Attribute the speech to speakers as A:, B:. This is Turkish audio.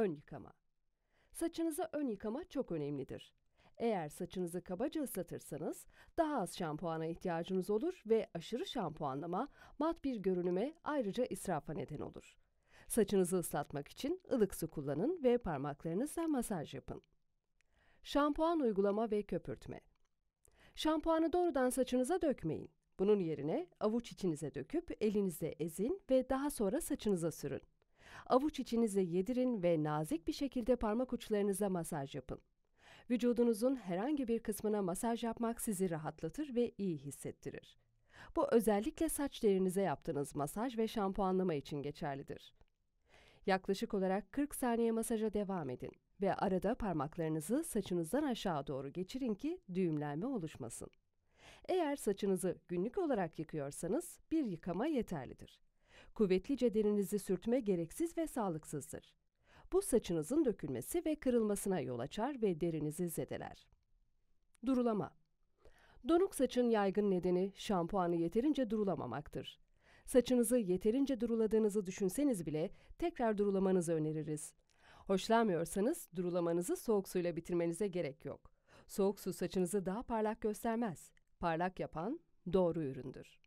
A: Ön yıkama. Saçınıza ön yıkama çok önemlidir. Eğer saçınızı kabaca ıslatırsanız daha az şampuana ihtiyacınız olur ve aşırı şampuanlama mat bir görünüme ayrıca israfa neden olur. Saçınızı ıslatmak için ılık su kullanın ve parmaklarınızla masaj yapın. Şampuan uygulama ve köpürtme. Şampuanı doğrudan saçınıza dökmeyin. Bunun yerine avuç içinize döküp elinizle ezin ve daha sonra saçınıza sürün. Avuç içinize yedirin ve nazik bir şekilde parmak uçlarınıza masaj yapın. Vücudunuzun herhangi bir kısmına masaj yapmak sizi rahatlatır ve iyi hissettirir. Bu özellikle saç derinize yaptığınız masaj ve şampuanlama için geçerlidir. Yaklaşık olarak 40 saniye masaja devam edin ve arada parmaklarınızı saçınızdan aşağı doğru geçirin ki düğümlenme oluşmasın. Eğer saçınızı günlük olarak yıkıyorsanız bir yıkama yeterlidir. Kuvvetlice derinizi sürtme gereksiz ve sağlıksızdır. Bu saçınızın dökülmesi ve kırılmasına yol açar ve derinizi zedeler. Durulama Donuk saçın yaygın nedeni şampuanı yeterince durulamamaktır. Saçınızı yeterince duruladığınızı düşünseniz bile tekrar durulamanızı öneririz. Hoşlanmıyorsanız durulamanızı soğuk suyla bitirmenize gerek yok. Soğuk su saçınızı daha parlak göstermez. Parlak yapan doğru üründür.